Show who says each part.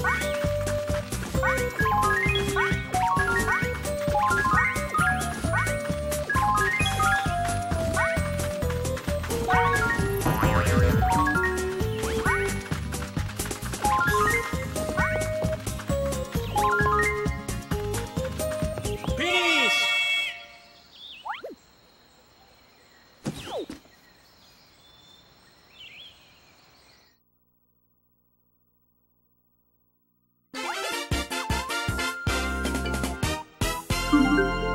Speaker 1: Peace!
Speaker 2: Música